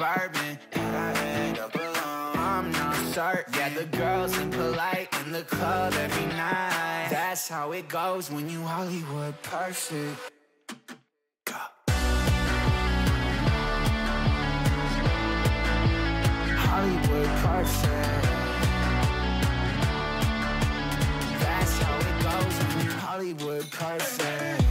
bourbon and I end up alone. I'm not certain. Yeah, the girls impolite in the club every night. That's how it goes when you Hollywood perfect. Hollywood perfect. That's how it goes when you Hollywood perfect.